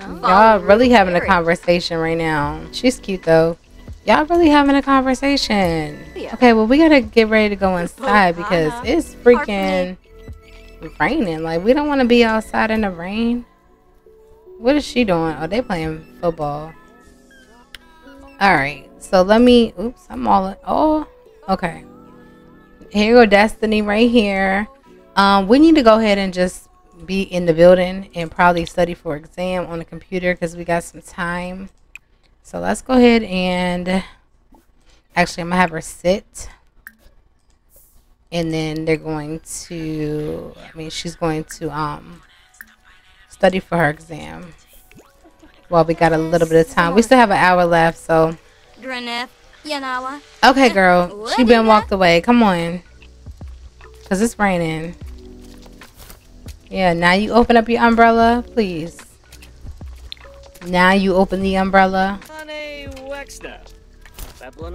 Y'all really having a conversation right now. She's cute though. Y'all really having a conversation. Okay, well we gotta get ready to go inside because it's freaking raining. Like we don't want to be outside in the rain. What is she doing? Oh, they playing football. All right. So let me. Oops, I'm all. Oh, okay. Here go Destiny right here. Um, we need to go ahead and just be in the building and probably study for exam on the computer because we got some time. So let's go ahead and actually I'm gonna have her sit and then they're going to I mean she's going to um study for her exam. Well we got a little bit of time. We still have an hour left so Okay girl. She been walked away. Come on. Cause it's raining. Yeah, now you open up your umbrella, please. Now you open the umbrella.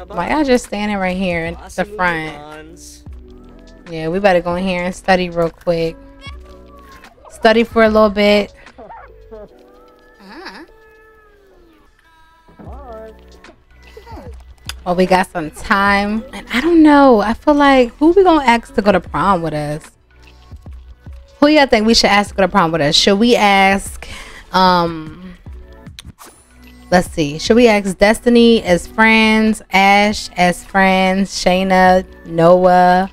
Why y'all just standing right here in the front? Yeah, we better go in here and study real quick. Study for a little bit. Well, we got some time. And I don't know. I feel like who we gonna ask to go to prom with us? Who y'all think we should ask to go to prom with us? Should we ask um Let's see. Should we ask Destiny as friends, Ash as friends, Shayna, Noah?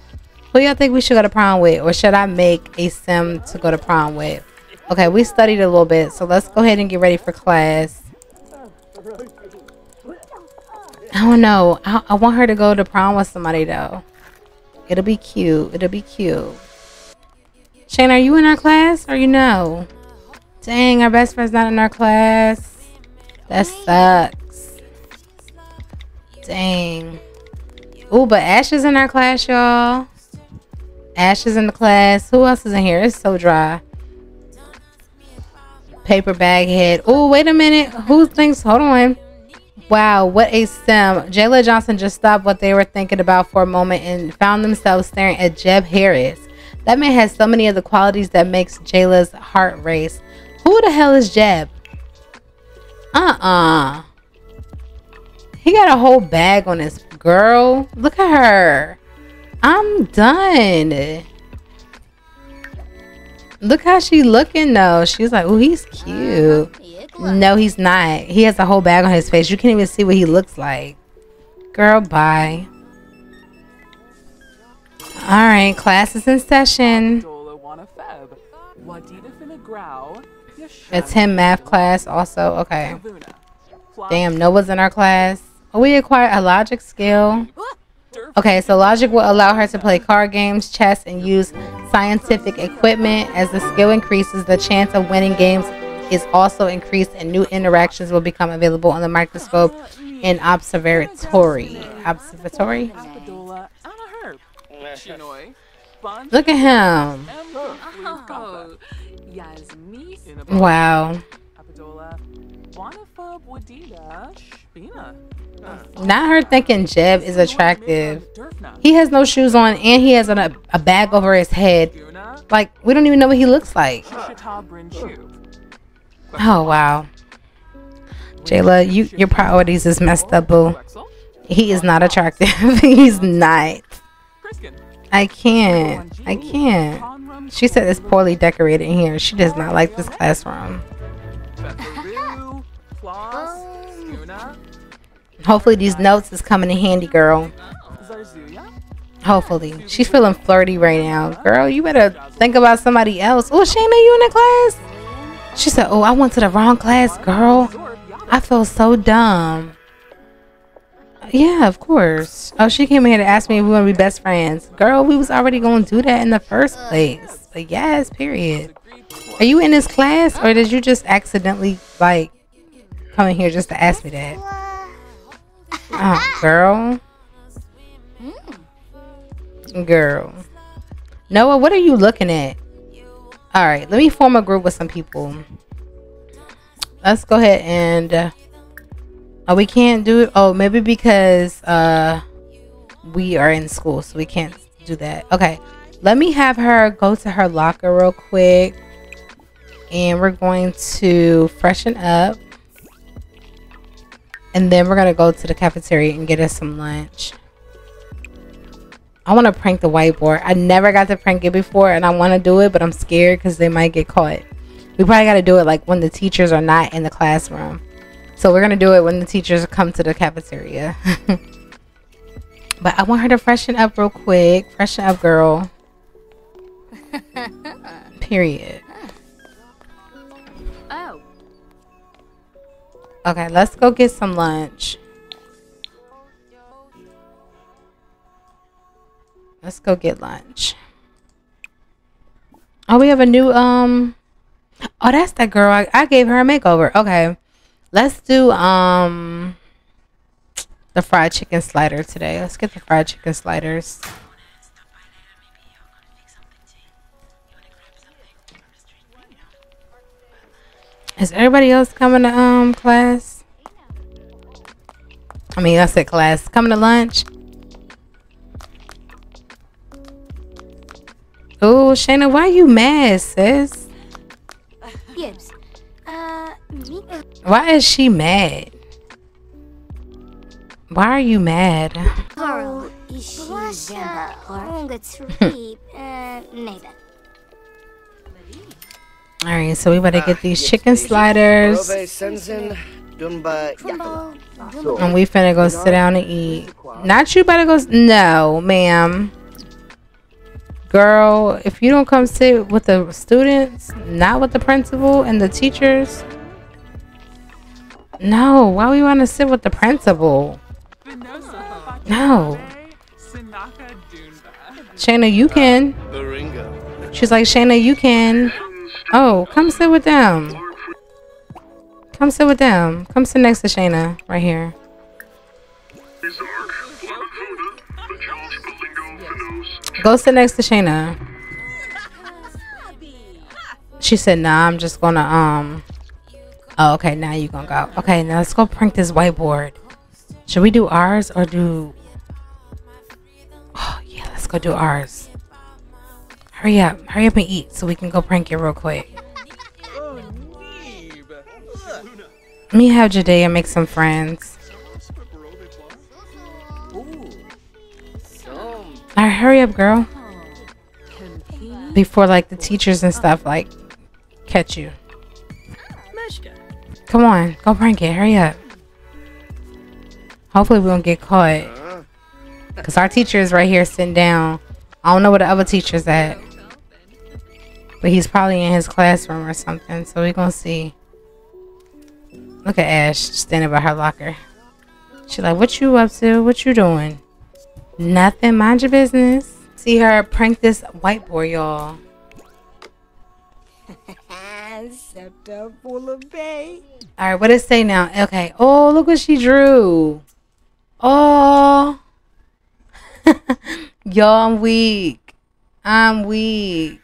Who y'all think we should go to prom with? Or should I make a sim to go to prom with? Okay, we studied a little bit, so let's go ahead and get ready for class. I don't know. I, I want her to go to prom with somebody, though. It'll be cute. It'll be cute. Shane, are you in our class or you know? Dang, our best friend's not in our class. That sucks. Dang. Oh, but Ash is in our class, y'all. Ash is in the class. Who else is in here? It's so dry. Paper bag head. Oh, wait a minute. Who thinks? Hold on. Wow, what a sim. Jayla Johnson just stopped what they were thinking about for a moment and found themselves staring at Jeb Harris. That man has so many of the qualities that makes Jayla's heart race. Who the hell is Jeb? Uh-uh. He got a whole bag on his girl. Look at her. I'm done. Look how she looking though. She's like, oh, he's cute. No, he's not. He has a whole bag on his face. You can't even see what he looks like. Girl, bye. All right, class is in session. It's him math class also. Okay. Damn, Noah's in our class. Oh, we acquire a logic skill. Okay, so logic will allow her to play card games, chess, and use scientific equipment. As the skill increases, the chance of winning games is also increased and new interactions will become available on the microscope in observatory. Observatory? Look at him. Oh. Wow. Not her thinking Jeb is attractive. He has no shoes on and he has a, a bag over his head. Like, we don't even know what he looks like. Oh wow. Jayla, you your priorities is messed up, boo. He is not attractive. He's not. I can't. I can't. She said it's poorly decorated here. She does not like this classroom. Hopefully these notes is coming in handy, girl. Hopefully. She's feeling flirty right now. Girl, you better think about somebody else. Oh, Shayna, you in the class? She said, Oh, I went to the wrong class, girl. I feel so dumb. Yeah, of course. Oh, she came here to ask me if we want to be best friends. Girl, we was already going to do that in the first place. But yes, period. Are you in this class or did you just accidentally, like, come in here just to ask me that? Oh, girl. Girl. Noah, what are you looking at? All right, let me form a group with some people. Let's go ahead and. Uh, oh, we can't do it. Oh, maybe because uh, we are in school, so we can't do that. Okay, let me have her go to her locker real quick, and we're going to freshen up, and then we're gonna go to the cafeteria and get us some lunch. I want to prank the whiteboard. I never got to prank it before and I want to do it, but I'm scared because they might get caught. We probably got to do it like when the teachers are not in the classroom. So we're going to do it when the teachers come to the cafeteria. but I want her to freshen up real quick. Freshen up, girl. Period. Oh. Okay, let's go get some lunch. Let's go get lunch. Oh, we have a new, um, oh, that's that girl. I, I gave her a makeover. Okay. Let's do, um, the fried chicken slider today. Let's get the fried chicken sliders. Is everybody else coming to um class? I mean, I said class. Coming to lunch? Oh, Shayna, why are you mad, sis? Yes. Uh, why is she mad? Why are you mad? Alright, so we better get these chicken sliders. And we finna go sit down and eat. Not you better go. No, ma'am. Girl, if you don't come sit with the students, not with the principal and the teachers. No, why we want to sit with the principal? No. Shayna, you can. She's like, Shayna, you can. Oh, come sit with them. Come sit with them. Come sit next to Shayna, right here. Go sit next to Shayna. She said, nah, I'm just gonna, um... Oh, okay, now you gonna go. Okay, now let's go prank this whiteboard. Should we do ours or do... Oh, yeah, let's go do ours. Hurry up. Hurry up and eat so we can go prank it real quick. Let me have Jadea make some friends. Alright, hurry up, girl. Before, like, the teachers and stuff, like, catch you. Come on, go prank it. Hurry up. Hopefully we won't get caught. Because our teacher is right here sitting down. I don't know where the other teacher's at. But he's probably in his classroom or something. So we're going to see. Look at Ash standing by her locker. She's like, what you up to? What you doing? Nothing. Mind your business. See her prank this whiteboard, y'all. Full of bay. Alright, what does it say now? Okay. Oh, look what she drew. Oh. y'all, I'm weak. I'm weak.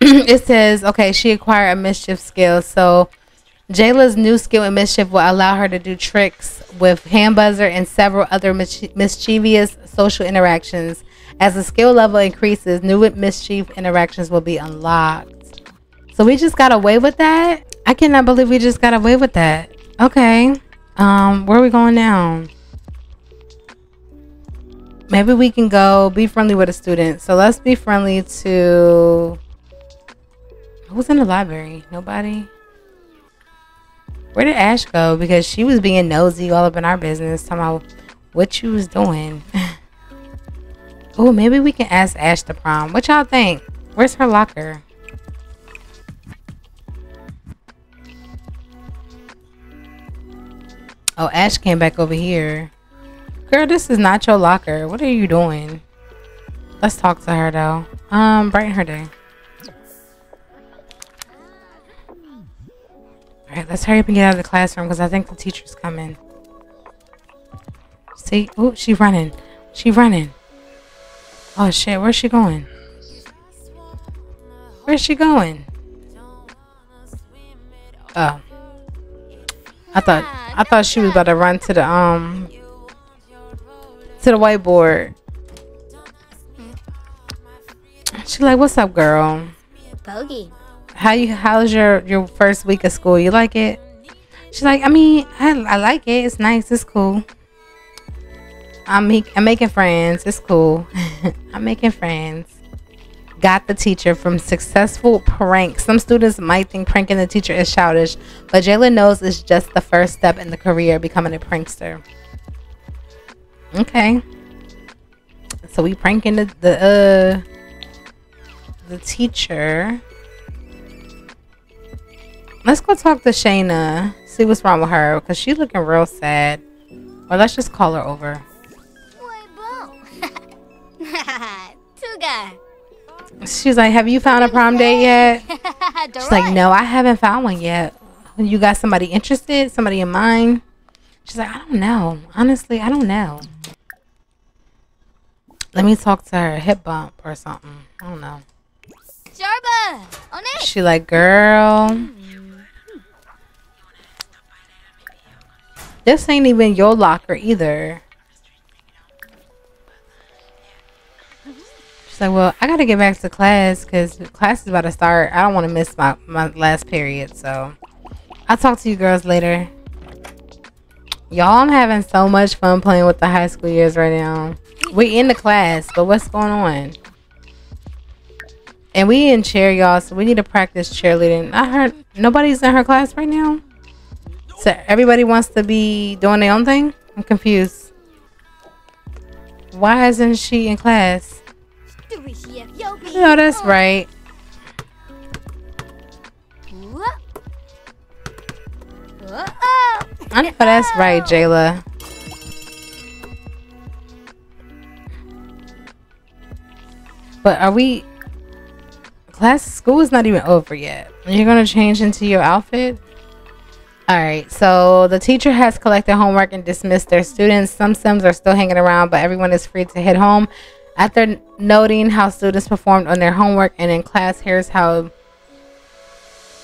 it says, okay, she acquired a mischief skill. So Jayla's new skill in mischief will allow her to do tricks with hand buzzer and several other mischievous social interactions. As the skill level increases, new mischief interactions will be unlocked. So we just got away with that? I cannot believe we just got away with that. Okay. Um, where are we going now? Maybe we can go be friendly with a student. So let's be friendly to Who's in the library? Nobody? Where did Ash go? Because she was being nosy all up in our business, talking about what she was doing. oh, maybe we can ask Ash to prom. What y'all think? Where's her locker? Oh, Ash came back over here. Girl, this is not your locker. What are you doing? Let's talk to her though. Um, brighten her day. Alright, let's hurry up and get out of the classroom because I think the teacher's coming. See? Oh, she's running. She running. Oh shit, where's she going? Where's she going? Oh. I thought I thought she was about to run to the um to the whiteboard. She's like, "What's up, girl?" Bogey how you how's your your first week of school? You like it? She's like, I mean, I, I like it. It's nice. It's cool. I'm I'm making friends. It's cool. I'm making friends. Got the teacher from successful prank. Some students might think pranking the teacher is childish, but Jalen knows it's just the first step in the career becoming a prankster. Okay. So we pranking the the uh the teacher. Let's go talk to Shayna. See what's wrong with her. Because she's looking real sad. Or let's just call her over. She's like, have you found a prom date yet? She's like, no, I haven't found one yet. You got somebody interested? Somebody in mind? She's like, I don't know. Honestly, I don't know. Let me talk to her. Hip bump or something. I don't know. She like, girl. This ain't even your locker either. Well, I gotta get back to class because class is about to start. I don't want to miss my, my last period, so I'll talk to you girls later. Y'all, I'm having so much fun playing with the high school years right now. We in the class, but what's going on? And we in chair, y'all, so we need to practice cheerleading. I heard nobody's in her class right now. So everybody wants to be doing their own thing? I'm confused. Why isn't she in class? No, that's right. I know that's right, Jayla. But are we... Class school is not even over yet. You're going to change into your outfit? Alright, so the teacher has collected homework and dismissed their students. Some Sims are still hanging around, but everyone is free to head home. After noting how students performed on their homework and in class, here's how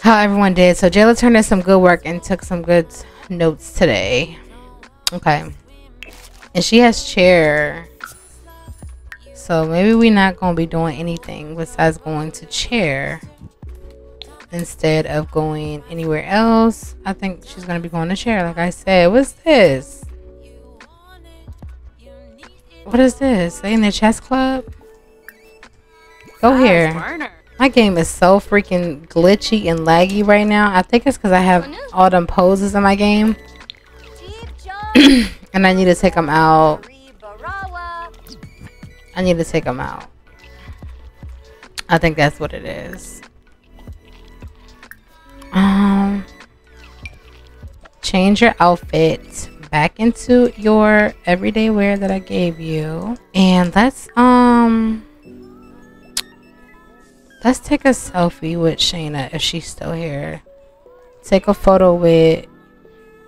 how everyone did. So Jayla turned in some good work and took some good notes today. Okay. And she has chair. So maybe we're not going to be doing anything besides going to chair instead of going anywhere else. I think she's going to be going to chair like I said. What's this? What is this? They in the chess club? Go here. My game is so freaking glitchy and laggy right now. I think it's because I have all them poses in my game. and I need to take them out. I need to take them out. I think that's what it is. Um, change your outfit back into your everyday wear that I gave you. And let's, um... Let's take a selfie with Shayna if she's still here. Take a photo with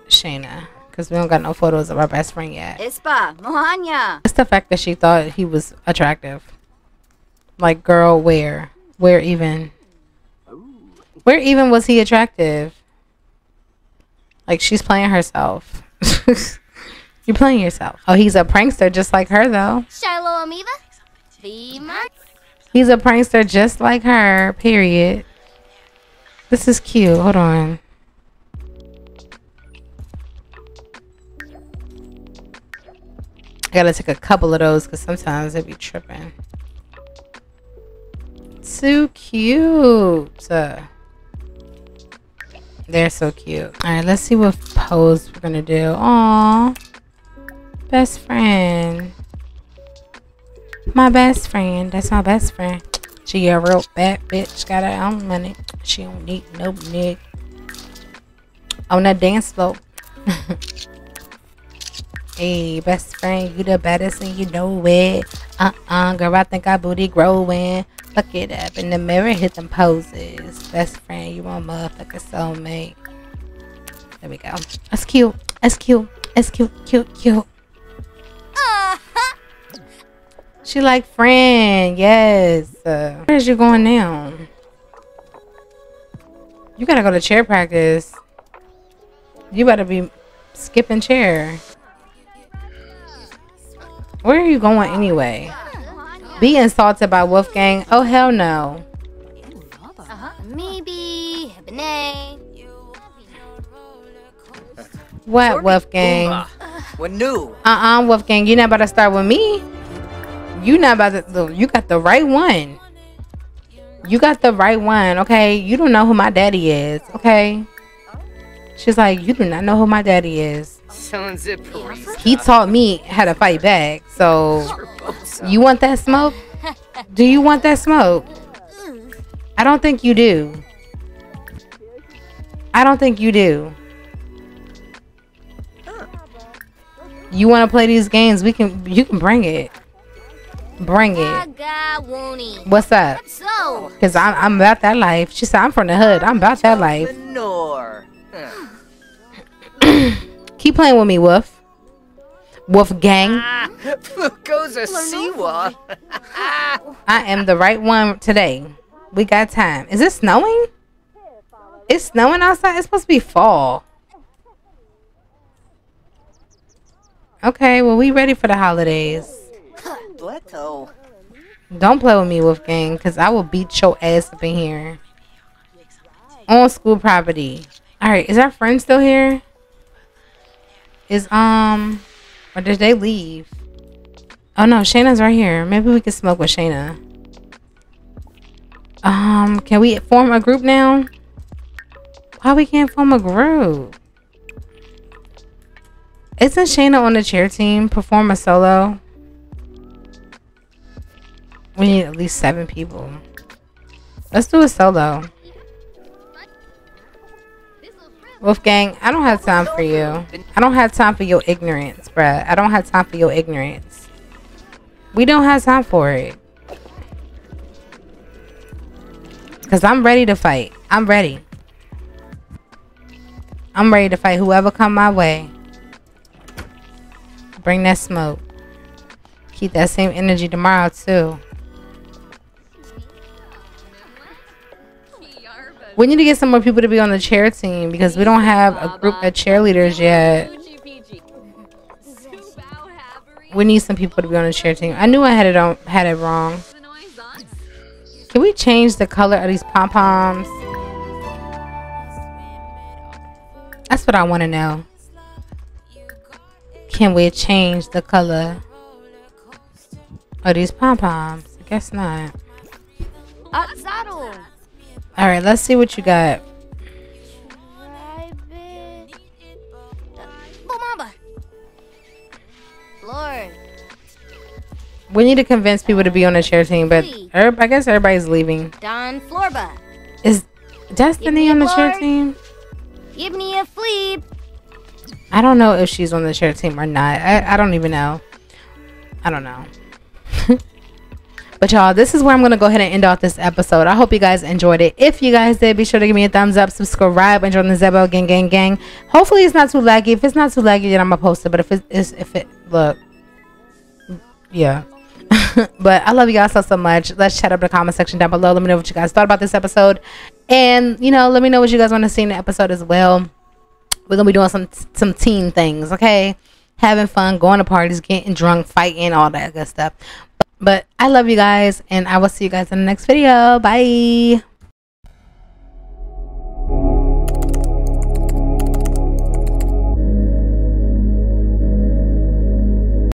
Shayna. Because we don't got no photos of our best friend yet. Ispa, Mohanya. It's the fact that she thought he was attractive. Like, girl, where? Where even? Where even was he attractive? Like, she's playing herself. You're playing yourself. Oh, he's a prankster just like her, though. Shiloh Amoeba? He's a prankster just like her, period. This is cute. Hold on. I gotta take a couple of those because sometimes they be tripping. Too cute. They're so cute. All right, let's see what pose we're gonna do. Aw, best friend. My best friend. That's my best friend. She a real bad bitch. Got her own money. She don't need no nigga. On that dance floor. hey, best friend. You the baddest and you know it. Uh-uh, girl. I think I booty growing. Look it up in the mirror. Hit them poses. Best friend. You want motherfucker soulmate. There we go. That's cute. That's cute. That's cute. Cute. Cute. She like friend, yes. Uh, where's you going now? You gotta go to chair practice. You better be skipping chair. Where are you going anyway? Be insulted by Wolfgang? Oh hell no. Uh-huh. Maybe What Wolfgang? What new? Uh-uh, Wolfgang. You're not about to start with me you not about to you got the right one you got the right one okay you don't know who my daddy is okay she's like you do not know who my daddy is he taught me how to fight back so you want that smoke do you want that smoke i don't think you do i don't think you do you want to play these games we can you can bring it Bring it. What's up? Because I'm, I'm about that life. She said, I'm from the hood. I'm about that life. Keep playing with me, Wolf. Wolf gang. Goes a Siwa. I am the right one today. We got time. Is it snowing? It's snowing outside? It's supposed to be fall. Okay, well, we ready for the holidays. Don't play with me, Wolfgang, because I will beat your ass up in here. On school property. Alright, is our friend still here? Is, um... Or did they leave? Oh, no, Shayna's right here. Maybe we can smoke with Shayna. Um, can we form a group now? Why we can't form a group? Isn't Shayna on the chair team? Perform a solo? We need at least seven people. Let's do a solo. Wolfgang, I don't have time for you. I don't have time for your ignorance, bruh. I don't have time for your ignorance. We don't have time for it. Because I'm ready to fight. I'm ready. I'm ready to fight whoever come my way. Bring that smoke. Keep that same energy tomorrow, too. We need to get some more people to be on the chair team because we don't have a group of cheerleaders yet. We need some people to be on the chair team. I knew I had it on had it wrong. Can we change the color of these pom poms? That's what I want to know. Can we change the color of these pom poms? I guess not. All right, let's see what you got. We need to convince people to be on the chair team, but I guess everybody's leaving. Don Florba. Is Destiny on the chair team? Give me a flea. I don't know if she's on the chair team or not. I, I don't even know. I don't know. But y'all, this is where I'm going to go ahead and end off this episode. I hope you guys enjoyed it. If you guys did, be sure to give me a thumbs up, subscribe, and join the Zebo Gang Gang Gang. Hopefully it's not too laggy. If it's not too laggy, then I'm going to post it. But if it is, if it, look, yeah. but I love you guys so, so much. Let's chat up the comment section down below. Let me know what you guys thought about this episode. And, you know, let me know what you guys want to see in the episode as well. We're going to be doing some, some teen things, okay? Having fun, going to parties, getting drunk, fighting, all that good stuff. But I love you guys, and I will see you guys in the next video. Bye.